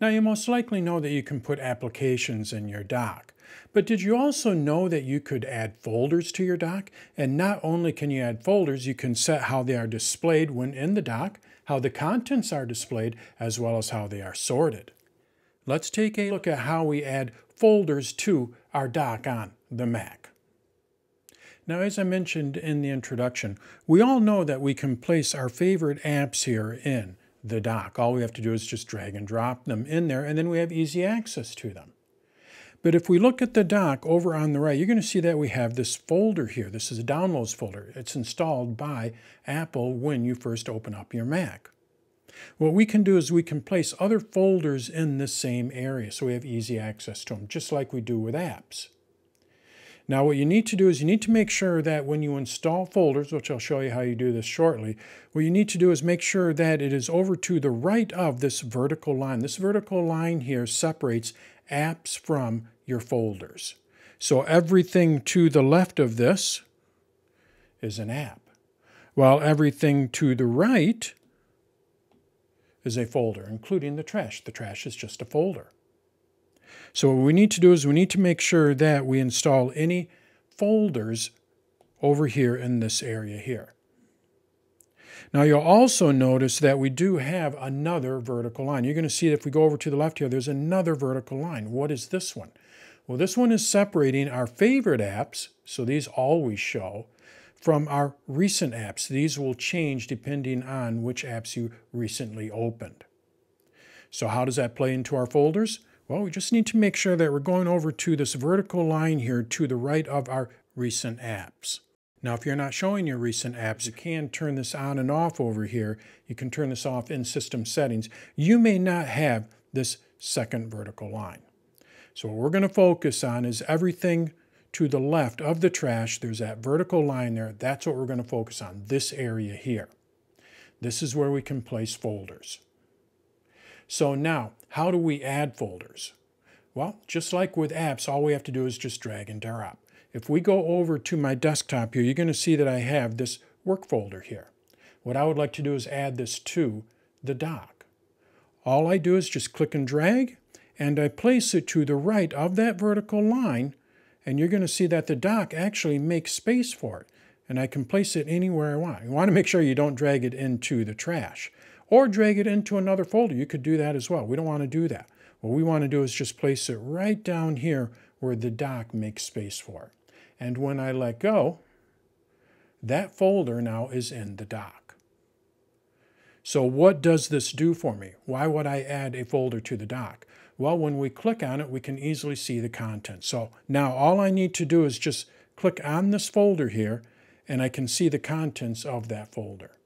Now you most likely know that you can put applications in your dock. But did you also know that you could add folders to your dock? And not only can you add folders, you can set how they are displayed when in the dock, how the contents are displayed, as well as how they are sorted. Let's take a look at how we add folders to our dock on the Mac. Now, as I mentioned in the introduction, we all know that we can place our favorite apps here in the dock. All we have to do is just drag and drop them in there, and then we have easy access to them. But if we look at the dock over on the right, you're going to see that we have this folder here. This is a downloads folder. It's installed by Apple when you first open up your Mac. What we can do is we can place other folders in the same area so we have easy access to them, just like we do with apps. Now what you need to do is you need to make sure that when you install folders, which I'll show you how you do this shortly, what you need to do is make sure that it is over to the right of this vertical line. This vertical line here separates apps from your folders. So everything to the left of this is an app, while everything to the right is a folder, including the trash. The trash is just a folder. So what we need to do is we need to make sure that we install any folders over here in this area here. Now you'll also notice that we do have another vertical line. You're going to see if we go over to the left here, there's another vertical line. What is this one? Well, this one is separating our favorite apps, so these always show, from our recent apps. These will change depending on which apps you recently opened. So how does that play into our folders? Well, we just need to make sure that we're going over to this vertical line here to the right of our recent apps. Now, if you're not showing your recent apps, you can turn this on and off over here. You can turn this off in system settings. You may not have this second vertical line. So what we're going to focus on is everything to the left of the trash. There's that vertical line there. That's what we're going to focus on, this area here. This is where we can place folders. So now, how do we add folders? Well, just like with apps, all we have to do is just drag and drop. If we go over to my desktop here, you're going to see that I have this work folder here. What I would like to do is add this to the dock. All I do is just click and drag, and I place it to the right of that vertical line, and you're going to see that the dock actually makes space for it. And I can place it anywhere I want. You want to make sure you don't drag it into the trash or drag it into another folder. You could do that as well. We don't want to do that. What we want to do is just place it right down here where the dock makes space for it. And when I let go, that folder now is in the dock. So what does this do for me? Why would I add a folder to the dock? Well, when we click on it, we can easily see the content. So now all I need to do is just click on this folder here, and I can see the contents of that folder.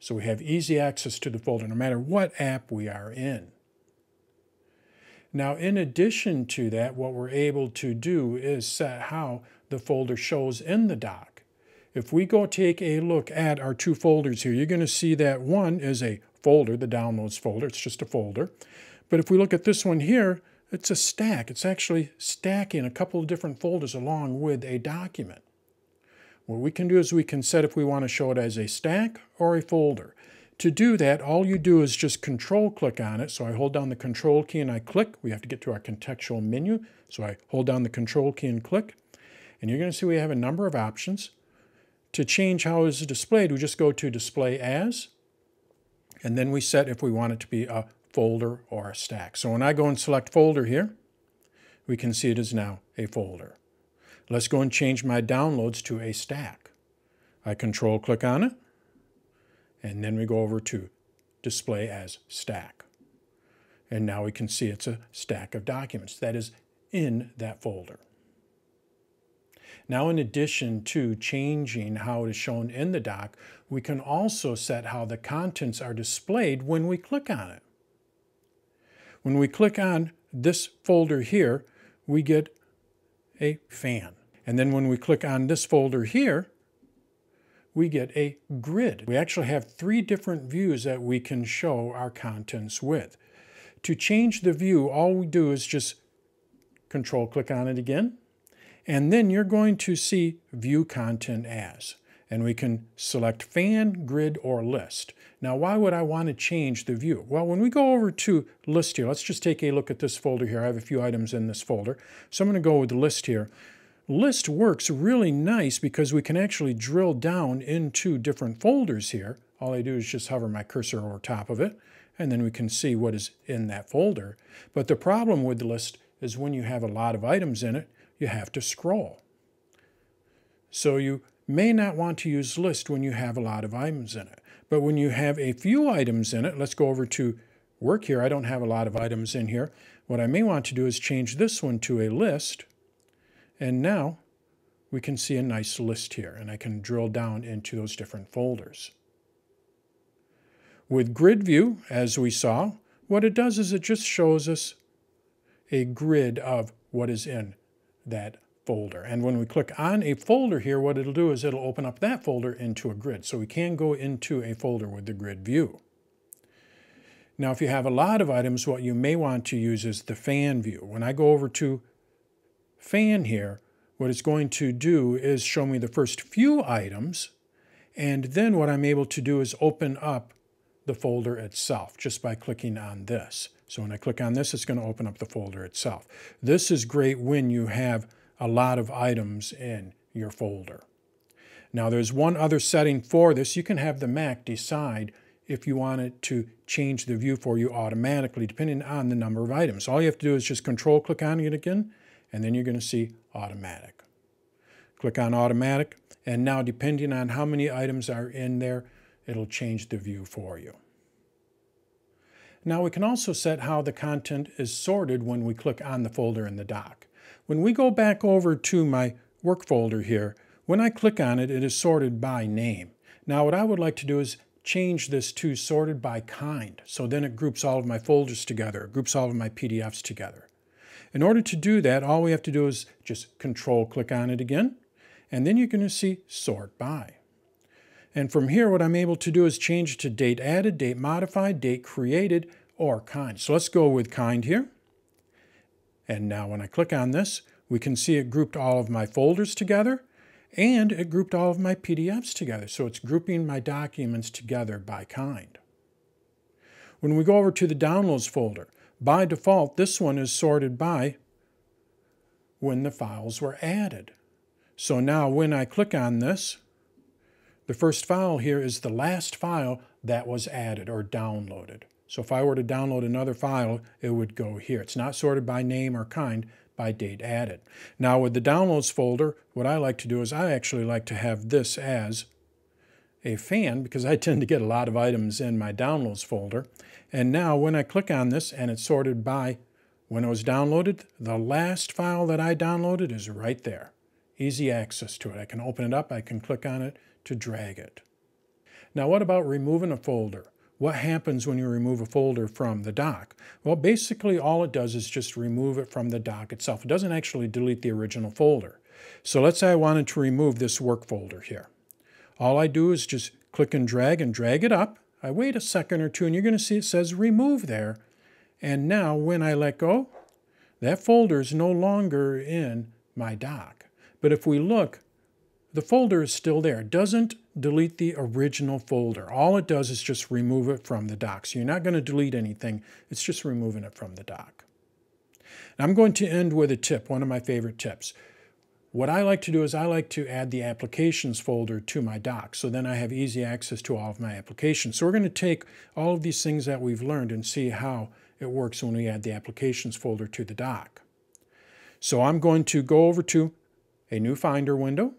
So we have easy access to the folder no matter what app we are in. Now, in addition to that, what we're able to do is set how the folder shows in the dock. If we go take a look at our two folders here, you're going to see that one is a folder, the downloads folder. It's just a folder. But if we look at this one here, it's a stack. It's actually stacking a couple of different folders along with a document. What we can do is we can set if we want to show it as a stack or a folder. To do that, all you do is just control click on it. So I hold down the control key and I click. We have to get to our contextual menu. So I hold down the control key and click. And you're going to see we have a number of options. To change how it is displayed, we just go to display as, and then we set if we want it to be a folder or a stack. So when I go and select folder here, we can see it is now a folder. Let's go and change my downloads to a stack. I control click on it, and then we go over to display as stack. And now we can see it's a stack of documents that is in that folder. Now, in addition to changing how it is shown in the dock, we can also set how the contents are displayed when we click on it. When we click on this folder here, we get a fan. And then when we click on this folder here, we get a grid. We actually have three different views that we can show our contents with. To change the view, all we do is just control click on it again, and then you're going to see view content as. and we can select fan, grid, or list. Now, why would I want to change the view? Well, when we go over to list here, let's just take a look at this folder here. I have a few items in this folder. So I'm going to go with the list here. List works really nice because we can actually drill down into different folders here. All I do is just hover my cursor over top of it, and then we can see what is in that folder. But the problem with the list is when you have a lot of items in it, you have to scroll. So you may not want to use list when you have a lot of items in it. But when you have a few items in it, let's go over to work here. I don't have a lot of items in here. What I may want to do is change this one to a list. And now we can see a nice list here, and I can drill down into those different folders. With grid view, as we saw, what it does is it just shows us a grid of what is in that folder. And when we click on a folder here, what it'll do is it'll open up that folder into a grid. So we can go into a folder with the grid view. Now, if you have a lot of items, what you may want to use is the fan view. When I go over to fan here, what it's going to do is show me the first few items, and then what I'm able to do is open up the folder itself just by clicking on this. So when I click on this, it's going to open up the folder itself. This is great when you have a lot of items in your folder. Now there's one other setting for this. You can have the Mac decide if you want it to change the view for you automatically depending on the number of items. All you have to do is just control click on it again and then you're going to see automatic. Click on automatic and now depending on how many items are in there it'll change the view for you. Now we can also set how the content is sorted when we click on the folder in the dock. When we go back over to my work folder here, when I click on it, it is sorted by name. Now what I would like to do is change this to sorted by kind. So then it groups all of my folders together, groups all of my PDFs together. In order to do that, all we have to do is just control click on it again, and then you're going to see sort by. And from here, what I'm able to do is change to date added, date modified, date created, or kind. So let's go with kind here. And now when I click on this, we can see it grouped all of my folders together and it grouped all of my PDFs together. So it's grouping my documents together by kind. When we go over to the Downloads folder, by default, this one is sorted by when the files were added. So now when I click on this, the first file here is the last file that was added or downloaded. So if I were to download another file, it would go here. It's not sorted by name or kind, by date added. Now with the downloads folder, what I like to do is I actually like to have this as a fan because I tend to get a lot of items in my downloads folder. And now when I click on this and it's sorted by when it was downloaded, the last file that I downloaded is right there. Easy access to it. I can open it up, I can click on it to drag it. Now what about removing a folder? What happens when you remove a folder from the dock? Well, basically all it does is just remove it from the dock itself. It doesn't actually delete the original folder. So let's say I wanted to remove this work folder here. All I do is just click and drag and drag it up. I wait a second or two and you're going to see it says remove there. And now when I let go, that folder is no longer in my dock. But if we look, the folder is still there. It doesn't delete the original folder. All it does is just remove it from the dock. So you're not going to delete anything. It's just removing it from the dock. And I'm going to end with a tip, one of my favorite tips. What I like to do is I like to add the applications folder to my dock. So then I have easy access to all of my applications. So we're going to take all of these things that we've learned and see how it works when we add the applications folder to the dock. So I'm going to go over to a new Finder window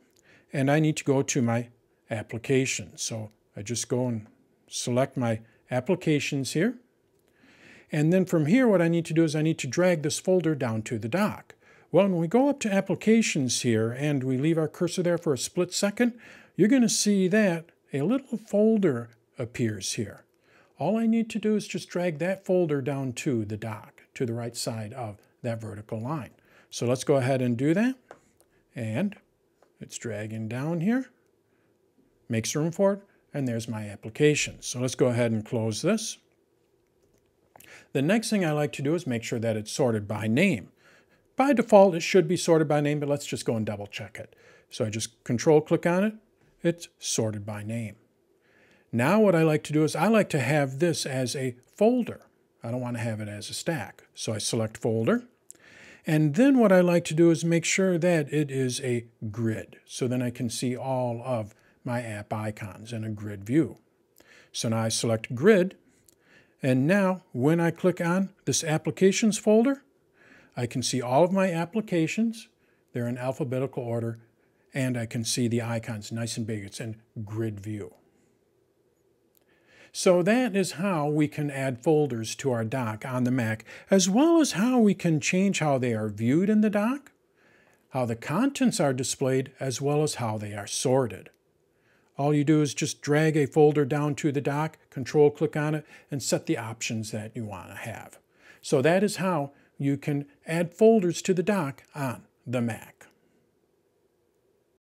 and I need to go to my applications. So I just go and select my applications here. And then from here, what I need to do is I need to drag this folder down to the dock. Well, when we go up to applications here and we leave our cursor there for a split second, you're going to see that a little folder appears here. All I need to do is just drag that folder down to the dock, to the right side of that vertical line. So let's go ahead and do that. And it's dragging down here, makes room for it, and there's my application. So let's go ahead and close this. The next thing I like to do is make sure that it's sorted by name. By default, it should be sorted by name, but let's just go and double check it. So I just control click on it, it's sorted by name. Now what I like to do is I like to have this as a folder. I don't want to have it as a stack. So I select folder. And then what I like to do is make sure that it is a grid. So then I can see all of my app icons in a grid view. So now I select grid. And now when I click on this applications folder, I can see all of my applications. They're in alphabetical order. And I can see the icons nice and big. It's in grid view. So that is how we can add folders to our dock on the Mac, as well as how we can change how they are viewed in the dock, how the contents are displayed, as well as how they are sorted. All you do is just drag a folder down to the dock, control click on it, and set the options that you want to have. So that is how you can add folders to the dock on the Mac.